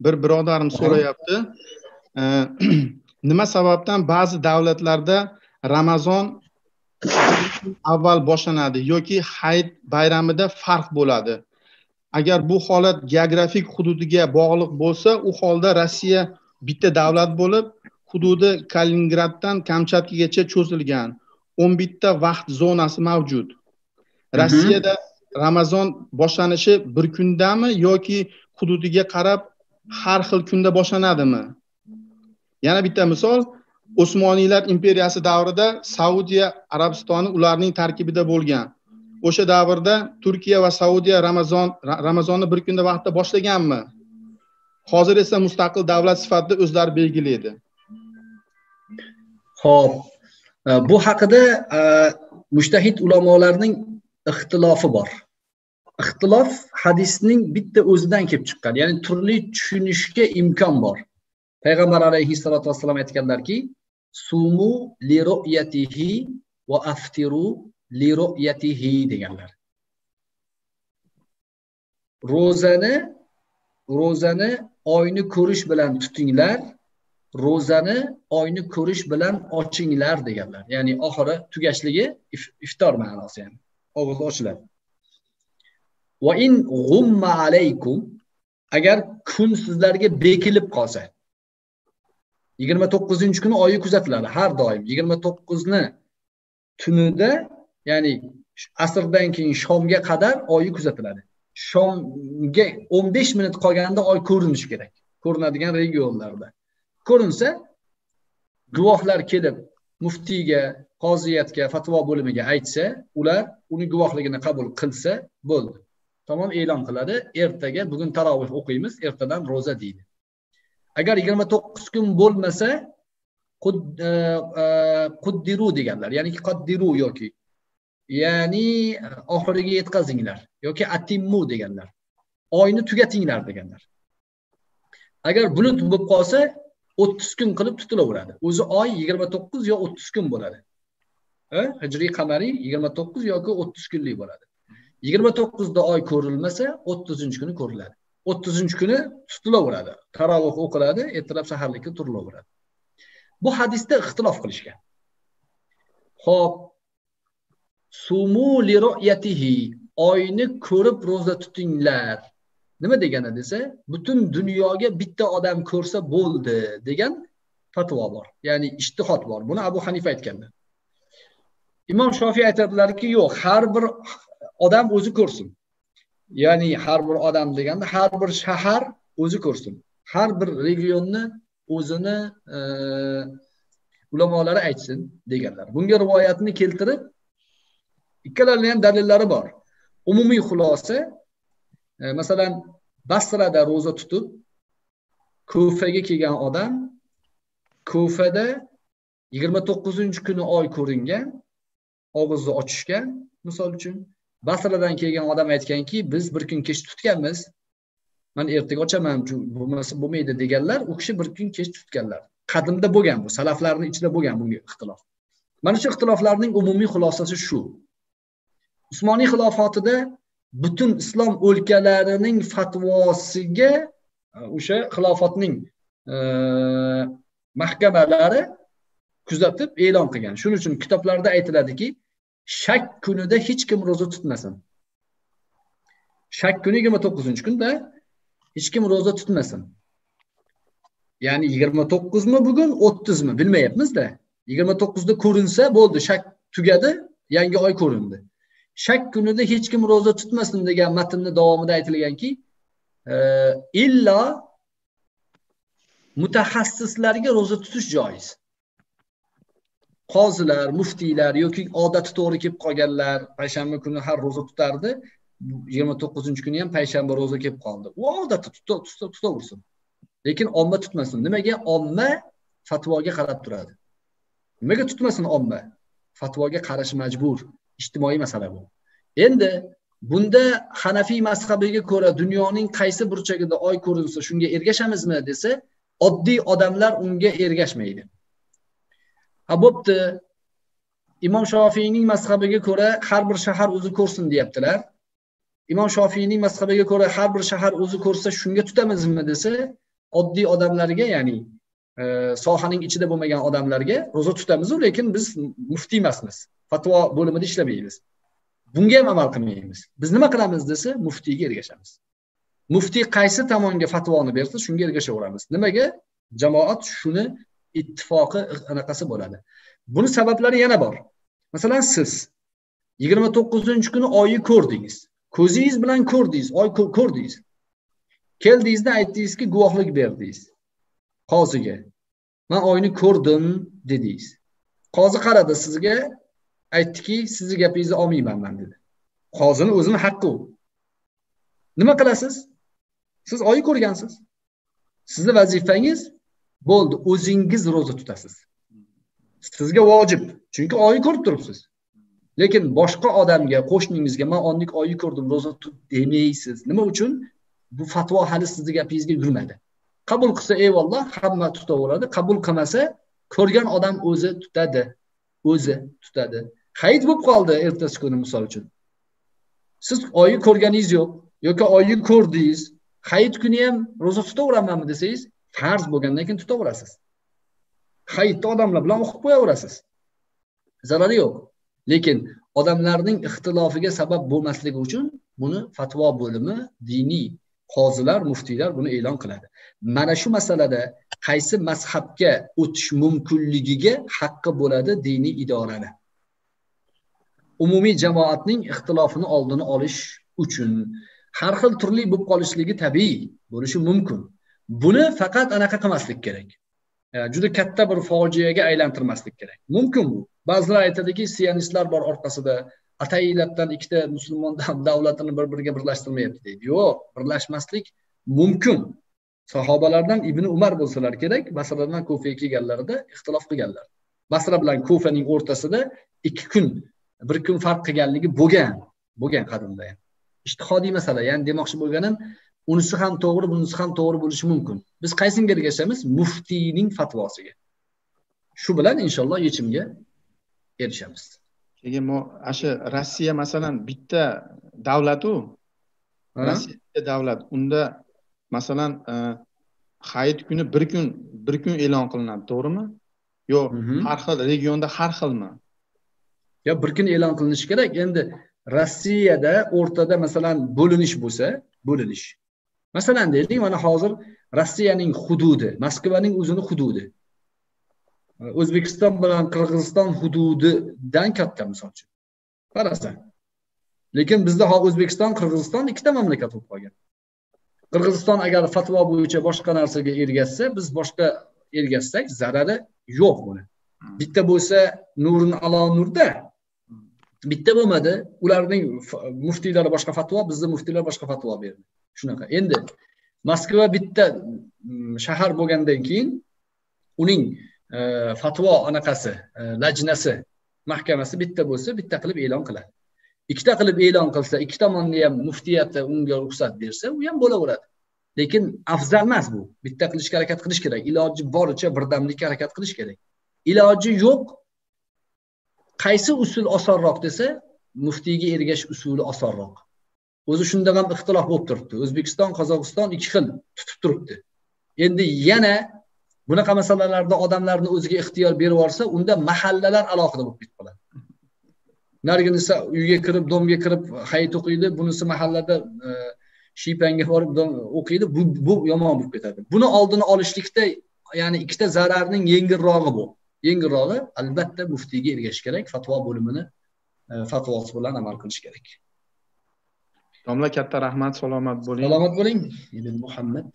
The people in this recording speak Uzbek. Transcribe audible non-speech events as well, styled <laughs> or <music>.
bir birodarim so'rayapti. <clears throat> Nima sababdan ba'zi davlatlarda ramazon avval boshlanadi yoki hayit bayramida farq bo'ladi? Agar bu holat geografik hududiga bog'liq bo'lsa u holda rossiya bitta davlat bo'lib hududi kaliningraddan kamchatkagacha cho'zilgan o'n bitta vaqt zonasi mavjud. Rossiyada ramazon boshlanishi bir kundami yoki hududiga qarab har xil kunda boshlanadimi? Yana bitta misol osmoniylar imperiyasi davrida saudiya arabistoni ularning tarkibida bo'lgan. O'sha davrda turkiya va saudiya ramazon ramazonni bir kunda vaqtda boshlaganmi? Hozir esa mustaqil davlat sifatida o'zlari belgilaydi ho'p e, bu haqida e, mushtahid ulamolarning ixtilofi bor. Ixtilof hadisning bitta o'zidan kelib chiqqan ya'ni turli tushunishga imkon bor. Payg'ambar alayhissalotu vassalom aytganlarki sumu li ru'yatihi va aftiru li ru'yatihi deganlar. Ro'zani ro'zani oyni ko'rish bilan tutinglar ro'zani oyni ko'rish bilan ochinglar deganlar. Ya'ni oxiri tugashligi iftor ma'nosi ya'ni og'iz ochiladi. Va in g'umma alaykum agar kun sizlarga bekilib qolsa. Yigirma to'qqizinchi kuni oyi kuzatiladi har doim. Yigirma to'qqizni tunida ya'ni asrdan keyin shomga qadar oyi kuzatiladi. Shomga o'n besh minut qolganda oy ko'rinishi kerak ko'rinadigan regionlarda. Ko'rinsa guvohlar kelib muftiyga qoziyatga fatvo bo'limiga aytsa ular uni guvohligini qabul qilsa bo'ldi. Tamom e'lon qiladi ertaga bugun taroveh o'qiymiz ertadan ro'za deydi. Agar yigirma to'qqiz kun bo'lmasa e, e, quddiru deganlar ya'ni qaddiru yoki ya'ni oxiriga yetkazinglar yoki atimmu deganlar oyni tugatinglar deganlar. Agar bulut bo'lib qolsa o'ttiz kun qilib tutilaveradi. O'zi oy yigirma to'qqiz yo o'ttiz kun bo'ladi. Hijriy qamariy yigirma to'qqiz yoki o'ttiz kunlik bo'ladi. Yigirma to'qqizda oy ko'rilmasa o'ttizinchi kuni ko'riladi. O'ttizinchi kuni tutilaveradi. Taravih o'qiladi ertalab saharlikka turilaveradi. Bu hadisda ixtilof qilishgan. Ho'p sumu li oyni ko'rib ro'za tutinglar. Nima degani desa butun dunyoga bitta odam ko'rsa bo'ldi degan fatvo bor. Ya'ni ishtihod bor. Buni abu hanifa aytganlar imom shofiy aytadilarki yo'q har bir odam o'zi ko'rsin. Ya'ni har bir odam deganda har bir shahar o'zi ko'rsin. Har bir regionni o'zini e, ulamolari aytsin deganlar. Bunga rivoyatni keltirib ikkalarini ham dalillari bor. Umumiy xulosa e, masalan basrada ro'za tutib ko'faga kelgan odam ko'fada yigirma to'qqizinchi kuni oy ko'ringan og'izni ochishgan misol uchun. Basradan kelgan odam aytganki biz bir kun kech tutganmiz. Man ertaga ochaman bo'lmasa bo'lmaydi deganlar u kishi bir kun kech tutganlar. Qadimda bo'lgan bu salaflarni ichida bo'lgan bunga ixtilof. Mana shu ixtiloflarning umumiy xulosasi shu. Usmoniy xilofotida butun islom o'lkalarining fatvosiga e, o'sha xilofatning e, mahkamalari kuzatib e'lon qilgan. Shuning uchun kitoblarda aytiladiki shak kunida hech kim ro'za tutmasin. Shak kuni yigirma to'qqizinchi kunda hech kim ro'za tutmasin. Ya'ni yigirma to'qqizmi bugun o'ttizmi bilmayapmizda. Yigirma to'qqizda ko'rinsa bo'ldi shak tugadi yangi oy ko'rindi. Shak kunida hech kim ro'za tutmasin degan matnni davomida aytilganki e, illo mutaxassislarga ro'za tutish joiz. Qozilar muftiylar yoki odati to'g'ri kelib qolganlar payshanba kuni har ro'za tutardi. Yigirma to'qqizinchi kuni ham payshanba ro'za kelib qoldi. U odati tutaversin. Lekin omma tutmasin. Nimaga? Omma fatvoga qarab turadi. Nimaga tutmasin omma? Fatvoga qarash majbur. Ijtimoiy masala bu. Endi bunda hanafiy mazhabiga ko'ra dunyoning qaysi burchagida oy ko'rinsa shunga ergashamizmi desa oddiy odamlar unga ergashmaydi. Ha bo'pti. Imom shofiyning mazhabiga ko'ra har bir shahar o'zi ko'rsin deyaptilar. Imom shofiyning mazhabiga ko'ra har bir shahar o'zi ko'rsa shunga tutamizmi desa oddiy odamlarga ya'ni e, sohaning ichida bo'lmagan odamlarga ro'za tutamizu lekin biz muftiy emasmiz. Fatvo bo'limida ishlamaymiz. Bunga ham amal qilmaymiz. Biz nima qilamiz desa muftiyga ergashamiz. Muftiy qaysi tomonga fatvoni bersa shunga ergashaveramiz. Nimaga? Jamoat shuni ittifoqi anaqasi bo'ladi. Buni sabablari yana bor. Masalan siz yigirma to'qqizinchi kuni oyni ko'rdingiz. Ko'zingiz bilan ko'rdingiz oy ko'rdingiz. Keldingizda aytdingizki guvohlik berdingiz. Qoziga man oyni ko'rdim dedingiz. Qozi qaradi sizga aytdiki sizni gapingizni olmayman man dedi. Qozini o'zini haqqi u. Nima qilasiz? Siz oyni ko'rgansiz. Sizni vazifangiz bo'ldi o'zingiz ro'za tutasiz. Sizga vojib chunki oyni ko'rib turibsiz. Lekin boshqa odamga qo'shningizga man onlik oyni ko'rdim ro'za tut demaysiz. Nima uchun? Bu fatvo hali sizni gapingizga yurmadi. Qabul qilsa eyvalloh hamma tutaveradi. Qabul qilmasa ko'rgan odam o'zi tutadi. O'zi tutadi. Hayit bo'lib qoldi ertasi kuni misol uchun. Siz oyni ko'rganingiz yo'q yoki oyni ko'rdingiz hayit kuni ham ro'za tutaveramanmi desangiz farz bo'lgandan keyin tutaverasiz. Hayitda odamlar bilan o'qib qo'yaverasiz. Zarari yo'q. Lekin odamlarning ixtilofiga sabab bo'lmasligi uchun buni fatvo bo'limi diniy qozilar muftiylar buni e'lon qiladi. Mana shu masalada qaysi mazhabga o'tish mumkinligiga haqqi bo'ladi diniy idorani umumiy jamoatning ixtilofini oldini olish uchun har xil turli bo'lib qolishligi tabiiy bo'lishi mumkin. Buni faqat anaqa qilmaslik kerak. Juda katta bir fojiaga aylantirmaslik kerak. Mumkin bu. Ba'zilar aytadiki sionistlar bor orqasida. Ataylabdan ikkita musulmon <laughs> davlatini bir biriga birlashtirmayapti deydi. Yo'q birlashmaslik mumkin. Sahobalardan ibn umar bo'lsalar kerak basradan kufaga kelganlarida ixtilof qilganlar. Basra bilan kufaning o'rtasida ikki kun bir kun farq qilganligi bo'lgan bo'lgan qadimda. Ham ishtihodiy masala ya'ni demoqchi bo'lganim unisi ham to'g'ri bunisi ham to'g'ri bo'lishi mumkin. Biz qaysiga ergashamiz muftiyning fatvosiga. Shu bilan inshaalloh yechimga erishamiz. Keyin ana shu rossiya masalan bitta davlatu rossiya bitta davlat. Unda masalan e, hayit kuni bir kun bir kun e'lon qilinadi to'g'rimi? Yo'q mhm. har xil regionda har xilmi? Yo bir kun e'lon qilinishi kerak. Endi rossiyada o'rtada masalan bo'linish bo'lsa bo'linish masalan deylik mana hozir rossiyaning hududi moskvaning o'zini hududi. O'zbekiston bilan qirg'iziston hududidan katta misol uchun. Qarasan. Lekin bizda hozir o'zbekiston qirg'iziston ikkita mamlakat bo'lib qolgan. Qirg'iziston agar fatvo bo'yicha boshqa narsaga ergashsa biz boshqa ergashsak zarari yo'q buni. Bitta bo'lsa nurin alo nurda bitta bo'lmadi. Ularning muftiylari boshqa fatvo bizni muftiylar boshqa fatvo berdi. Shunaqa. Endi moskva bitta mm, shahar bo'lgandan keyin uning e, fatvo anaqasi e, lajnasi mahkamasi bitta bo'lsa bitta qilib e'lon qiladi. Ikkita qilib e'lon qilsa ikki tomonni ham muftiyati unga ruxsat bersa u ham bo'laveradi. Lekin afzal emas bu. Bitta qilishga harakat qilish kerak. Iloji boricha birdamlikka harakat qilish kerak. Iloji yo'q qaysi usul osonroq desa muftiyga ergash usuli osonroq. O'zi shunda ham ixtilof bo'lib turibdi. O'zbekiston qozog'iston ikki xil tutib turibdi. Endi yana bunaqa masalalarda odamlarni o'ziga ixtiyor berib yuborsa unda mahallalar alohida bo'lib ketib qoladi nariginisi uyga kirib domga kirib hayit o'qiydi. Bunisi mahallada e, shiypanga borib o'qiydi. Bu bu yomon bo'lib ketadi. Buni oldini olishlikda ya'ni ikkita zararning yengilrog'i bu. Yengilrog'i albatta muftiyga ergashish kerak fatvo bo'limini e, fatvosi bilan amal qilish kerak. Domla katta rahmat salomat bo'ling. Salomat bo'ling ibn muhammad